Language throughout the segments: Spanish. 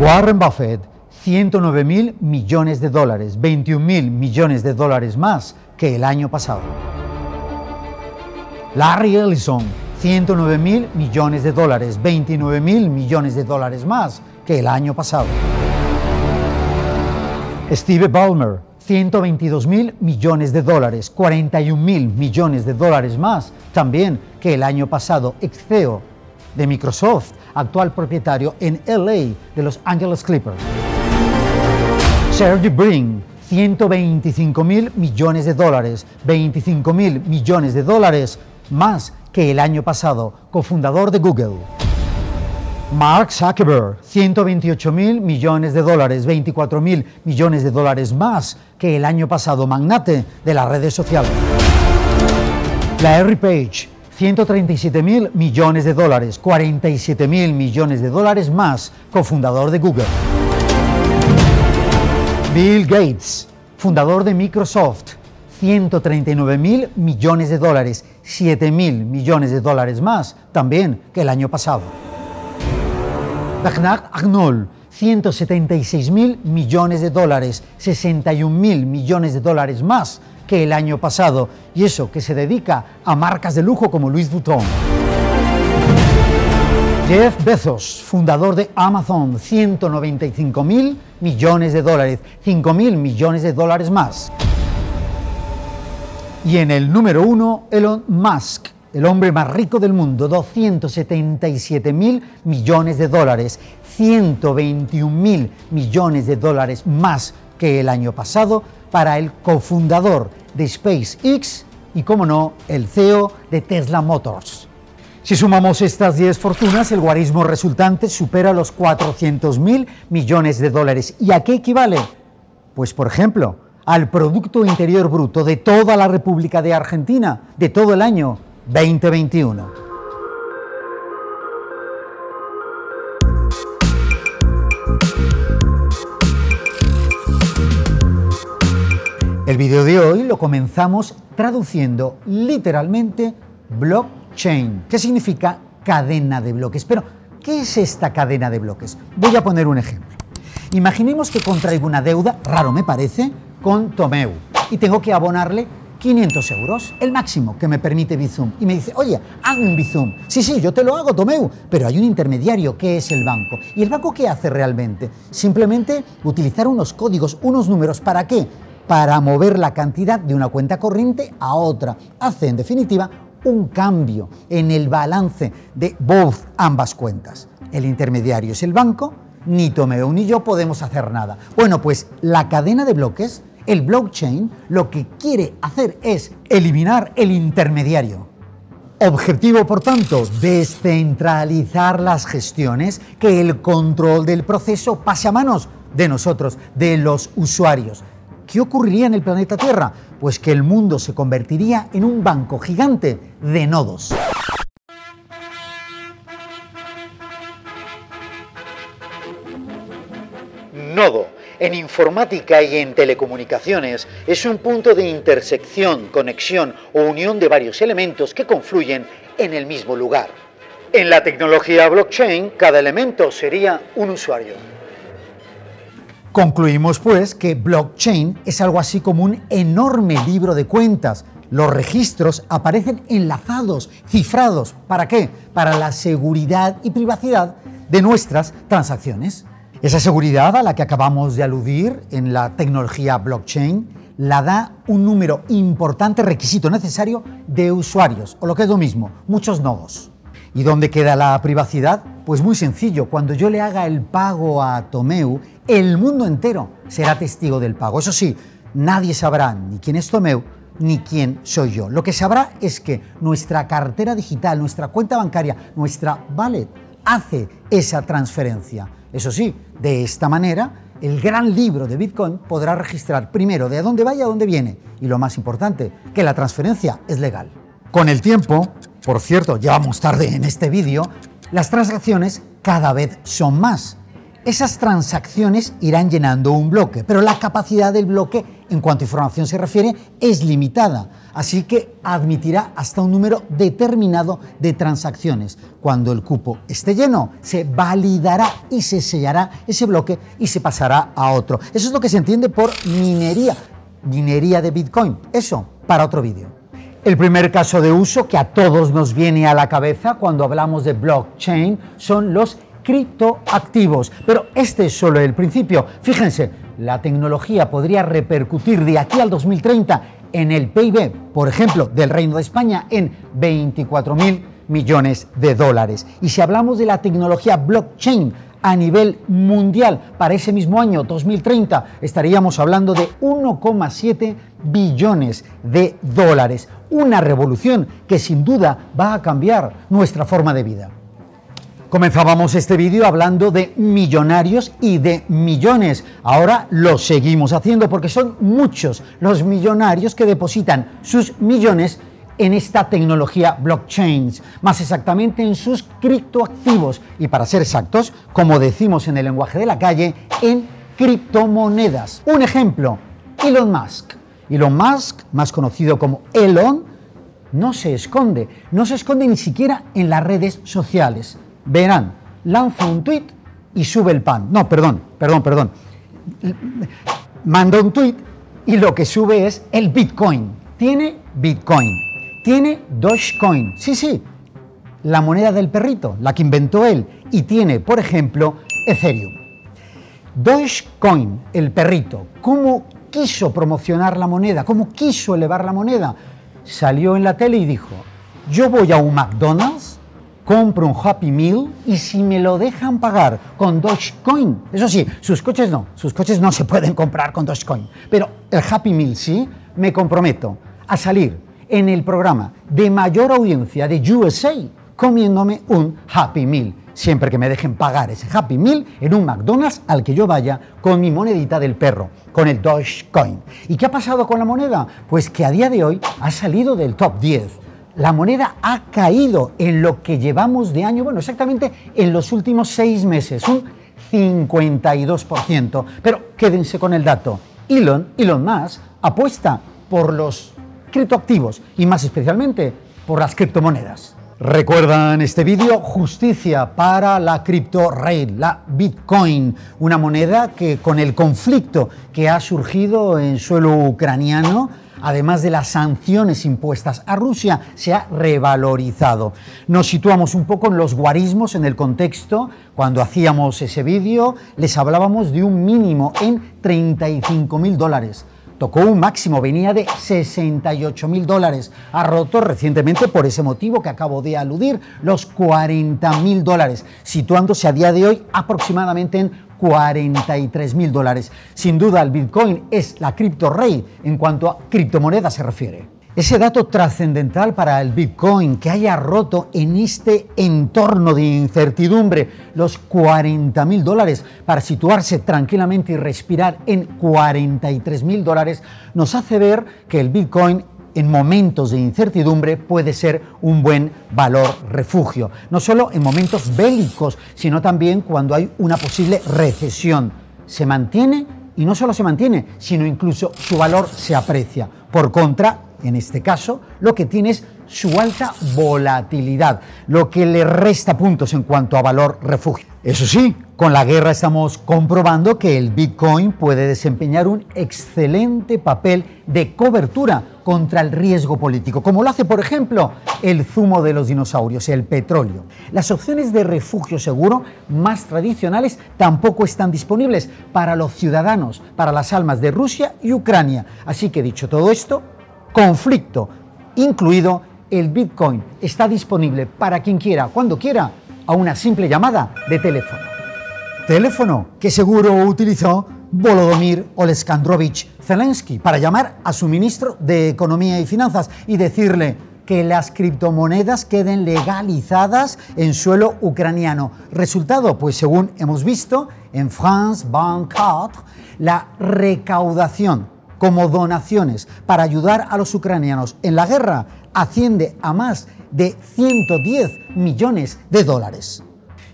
Warren Buffett, 109 mil millones de dólares, 21 mil millones de dólares más que el año pasado. Larry Ellison, 109 mil millones de dólares, 29 mil millones de dólares más que el año pasado. Steve Ballmer, 122 mil millones de dólares, 41 mil millones de dólares más también que el año pasado, ex CEO de Microsoft, actual propietario en LA de Los Angeles Clippers. Sergey Brin, 125 mil millones de dólares, 25 mil millones de dólares más que el año pasado, cofundador de Google. Mark Zuckerberg, 128 mil millones de dólares, 24 mil millones de dólares más que el año pasado, magnate de las redes sociales. Larry Page, 137 mil millones de dólares, 47 mil millones de dólares más, cofundador de Google. Bill Gates, fundador de Microsoft, 139 mil millones de dólares, 7 mil millones de dólares más también que el año pasado. Bernard Arnault, 176 mil millones de dólares, 61 mil millones de dólares más que el año pasado, y eso que se dedica a marcas de lujo como Louis Vuitton. Jeff Bezos, fundador de Amazon, 195 mil millones de dólares, 5 mil millones de dólares más. Y en el número uno, Elon Musk, el hombre más rico del mundo, 277 mil millones de dólares, 121 mil millones de dólares más que el año pasado para el cofundador de SpaceX y, como no, el CEO de Tesla Motors. Si sumamos estas 10 fortunas, el guarismo resultante supera los 400 mil millones de dólares. ¿Y a qué equivale? Pues, por ejemplo, al Producto Interior Bruto de toda la República de Argentina de todo el año 2021. El vídeo de hoy lo comenzamos traduciendo literalmente blockchain, que significa cadena de bloques. Pero, ¿qué es esta cadena de bloques? Voy a poner un ejemplo. Imaginemos que contraigo una deuda, raro me parece, con Tomeu y tengo que abonarle 500 euros, el máximo que me permite Bizum. Y me dice, oye, hazme un Bizum. Sí, sí, yo te lo hago, Tomeu, pero hay un intermediario que es el banco. ¿Y el banco qué hace realmente? Simplemente utilizar unos códigos, unos números, ¿para qué? Para mover la cantidad de una cuenta corriente a otra. Hace, en definitiva, un cambio en el balance de both ambas cuentas. El intermediario es el banco, ni Tomeo ni yo podemos hacer nada. Bueno, pues la cadena de bloques, el blockchain, lo que quiere hacer es eliminar el intermediario. Objetivo, por tanto, descentralizar las gestiones, que el control del proceso pase a manos de nosotros, de los usuarios. ¿Qué ocurriría en el planeta Tierra? Pues que el mundo se convertiría en un banco gigante de nodos. Nodo en informática y en telecomunicaciones es un punto de intersección, conexión o unión de varios elementos que confluyen en el mismo lugar. En la tecnología blockchain, cada elemento sería un usuario. Concluimos pues que blockchain es algo así como un enorme libro de cuentas. Los registros aparecen enlazados, cifrados. ¿Para qué? Para la seguridad y privacidad de nuestras transacciones. Esa seguridad a la que acabamos de aludir en la tecnología blockchain la da un número importante, requisito necesario, de usuarios, o lo que es lo mismo, muchos nodos. ¿Y dónde queda la privacidad? Pues muy sencillo, cuando yo le haga el pago a Tomeu, el mundo entero será testigo del pago. Eso sí, nadie sabrá ni quién es Tomeu ni quién soy yo. Lo que sabrá es que nuestra cartera digital, nuestra cuenta bancaria, nuestra wallet hace esa transferencia. Eso sí, de esta manera, el gran libro de Bitcoin podrá registrar primero de dónde vaya a dónde viene y lo más importante, que la transferencia es legal. Con el tiempo, por cierto, llevamos tarde en este vídeo, las transacciones cada vez son más. Esas transacciones irán llenando un bloque, pero la capacidad del bloque en cuanto a información se refiere es limitada, así que admitirá hasta un número determinado de transacciones. Cuando el cupo esté lleno, se validará y se sellará ese bloque y se pasará a otro. Eso es lo que se entiende por minería, minería de Bitcoin. Eso para otro vídeo. El primer caso de uso que a todos nos viene a la cabeza cuando hablamos de blockchain son los criptoactivos. Pero este es solo el principio. Fíjense, la tecnología podría repercutir de aquí al 2030 en el PIB, por ejemplo, del Reino de España en 24 mil millones de dólares. Y si hablamos de la tecnología blockchain, a nivel mundial para ese mismo año 2030 estaríamos hablando de 1,7 billones de dólares. Una revolución que sin duda va a cambiar nuestra forma de vida. Comenzábamos este vídeo hablando de millonarios y de millones. Ahora lo seguimos haciendo porque son muchos los millonarios que depositan sus millones en esta tecnología blockchain, más exactamente en sus criptoactivos y para ser exactos, como decimos en el lenguaje de la calle, en criptomonedas. Un ejemplo, Elon Musk. Elon Musk, más conocido como Elon, no se esconde, no se esconde ni siquiera en las redes sociales verán, lanza un tweet y sube el pan. No, perdón, perdón, perdón. Manda un tweet y lo que sube es el Bitcoin. Tiene Bitcoin. Tiene Dogecoin. Sí, sí. La moneda del perrito, la que inventó él. Y tiene, por ejemplo, Ethereum. Dogecoin, el perrito, ¿cómo quiso promocionar la moneda? ¿Cómo quiso elevar la moneda? Salió en la tele y dijo, yo voy a un McDonald's compro un Happy Meal y si me lo dejan pagar con Dogecoin, eso sí, sus coches no, sus coches no se pueden comprar con Dogecoin, pero el Happy Meal sí, me comprometo a salir en el programa de mayor audiencia de USA comiéndome un Happy Meal, siempre que me dejen pagar ese Happy Meal en un McDonald's al que yo vaya con mi monedita del perro, con el Dogecoin. ¿Y qué ha pasado con la moneda? Pues que a día de hoy ha salido del top 10 la moneda ha caído en lo que llevamos de año, bueno, exactamente en los últimos seis meses, un 52%. Pero quédense con el dato. Elon, Elon Musk, apuesta por los criptoactivos y más especialmente por las criptomonedas. Recuerdan este vídeo, justicia para la cripto rate, la Bitcoin, una moneda que con el conflicto que ha surgido en suelo ucraniano, además de las sanciones impuestas a Rusia, se ha revalorizado. Nos situamos un poco en los guarismos, en el contexto. Cuando hacíamos ese vídeo, les hablábamos de un mínimo en 35 mil dólares tocó un máximo, venía de 68 mil dólares. Ha roto recientemente, por ese motivo que acabo de aludir, los 40 mil dólares, situándose a día de hoy aproximadamente en 43 mil dólares. Sin duda, el Bitcoin es la cripto rey en cuanto a criptomonedas se refiere. Ese dato trascendental para el Bitcoin que haya roto en este entorno de incertidumbre los 40 mil dólares para situarse tranquilamente y respirar en 43 mil dólares nos hace ver que el Bitcoin en momentos de incertidumbre puede ser un buen valor refugio, no solo en momentos bélicos, sino también cuando hay una posible recesión. Se mantiene y no solo se mantiene, sino incluso su valor se aprecia. Por contra, en este caso, lo que tiene es su alta volatilidad, lo que le resta puntos en cuanto a valor refugio. Eso sí, con la guerra estamos comprobando que el Bitcoin puede desempeñar un excelente papel de cobertura contra el riesgo político, como lo hace, por ejemplo, el zumo de los dinosaurios, el petróleo. Las opciones de refugio seguro más tradicionales tampoco están disponibles para los ciudadanos, para las almas de Rusia y Ucrania. Así que dicho todo esto, conflicto incluido, el Bitcoin está disponible para quien quiera, cuando quiera, a una simple llamada de teléfono. Teléfono que seguro utilizó Volodymyr Oleskandrovich Zelensky para llamar a su ministro de Economía y Finanzas y decirle que las criptomonedas queden legalizadas en suelo ucraniano. Resultado, pues según hemos visto en France 24, la recaudación como donaciones para ayudar a los ucranianos en la guerra asciende a más de 110 millones de dólares.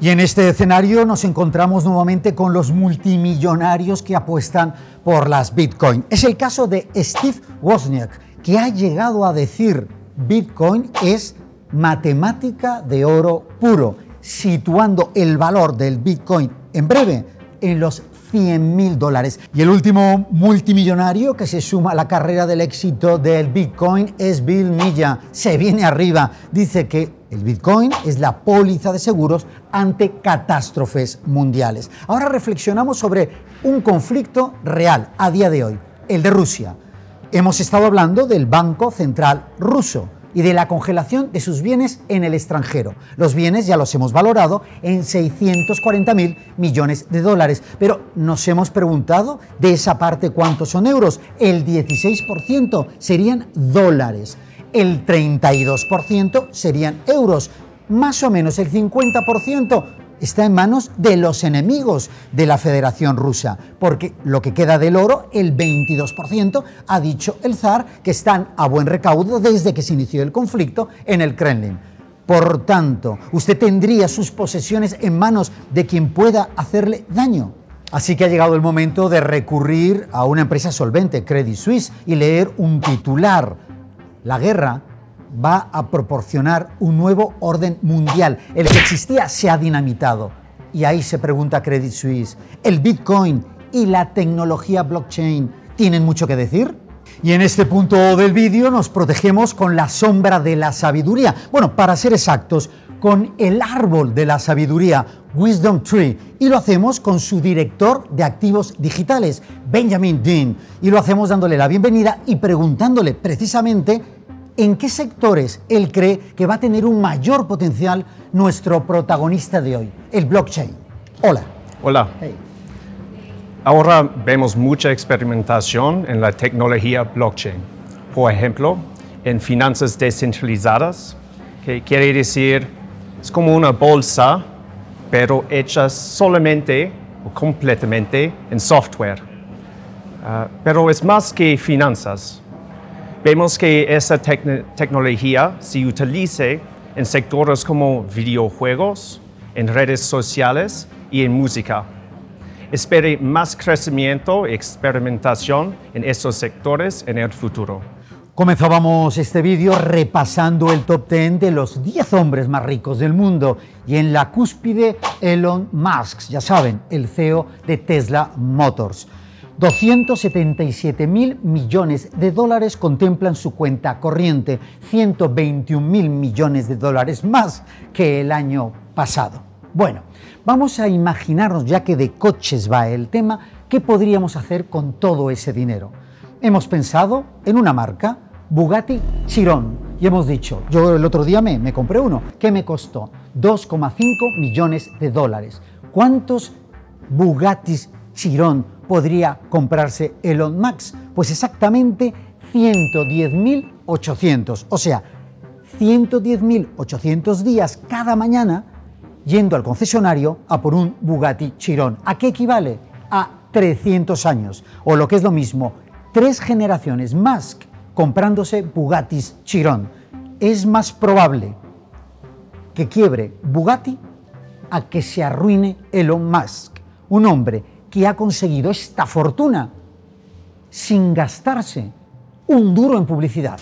Y en este escenario nos encontramos nuevamente con los multimillonarios que apuestan por las Bitcoin. Es el caso de Steve Wozniak, que ha llegado a decir Bitcoin es matemática de oro puro, situando el valor del Bitcoin en breve en los 100 mil dólares. Y el último multimillonario que se suma a la carrera del éxito del Bitcoin es Bill Milla. Se viene arriba. Dice que el Bitcoin es la póliza de seguros ante catástrofes mundiales. Ahora reflexionamos sobre un conflicto real a día de hoy, el de Rusia. Hemos estado hablando del Banco Central ruso y de la congelación de sus bienes en el extranjero. Los bienes ya los hemos valorado en 640 mil millones de dólares, pero nos hemos preguntado de esa parte cuántos son euros. El 16% serían dólares, el 32% serían euros, más o menos el 50% está en manos de los enemigos de la Federación Rusa, porque lo que queda del oro, el 22%, ha dicho el zar que están a buen recaudo desde que se inició el conflicto en el Kremlin. Por tanto, usted tendría sus posesiones en manos de quien pueda hacerle daño. Así que ha llegado el momento de recurrir a una empresa solvente, Credit Suisse, y leer un titular. La guerra va a proporcionar un nuevo orden mundial. El que existía se ha dinamitado. Y ahí se pregunta Credit Suisse, ¿el Bitcoin y la tecnología blockchain tienen mucho que decir? Y en este punto del vídeo nos protegemos con la sombra de la sabiduría. Bueno, para ser exactos, con el árbol de la sabiduría, Wisdom Tree, y lo hacemos con su director de activos digitales, Benjamin Dean, y lo hacemos dándole la bienvenida y preguntándole precisamente ¿en qué sectores él cree que va a tener un mayor potencial nuestro protagonista de hoy, el blockchain? Hola. Hola. Ahora vemos mucha experimentación en la tecnología blockchain. Por ejemplo, en finanzas descentralizadas, que quiere decir es como una bolsa, pero hecha solamente o completamente en software. Ah, pero es más que finanzas. Vemos que esa tecnología se utiliza en sectores como videojuegos, en redes sociales y en música. Espere más crecimiento y experimentación en estos sectores en el futuro. Comenzábamos este vídeo repasando el top 10 de los 10 hombres más ricos del mundo y en la cúspide Elon Musk, ya saben, el CEO de Tesla Motors. 277 mil millones de dólares contemplan su cuenta corriente, 121 mil millones de dólares más que el año pasado. Bueno, vamos a imaginarnos, ya que de coches va el tema, qué podríamos hacer con todo ese dinero. Hemos pensado en una marca, Bugatti Chiron, y hemos dicho, yo el otro día me, compré uno, que me costó 2,5 millones de dólares. ¿Cuántos Bugattis Chiron podría comprarse Elon Musk? Pues exactamente 110.800, o sea, 110.800 días cada mañana yendo al concesionario a por un Bugatti Chiron. ¿A qué equivale? A 300 años, o lo que es lo mismo, tres generaciones Musk comprándose Bugattis Chiron. Es más probable que quiebre Bugatti a que se arruine Elon Musk, un hombre que ha conseguido esta fortuna sin gastarse un duro en publicidad.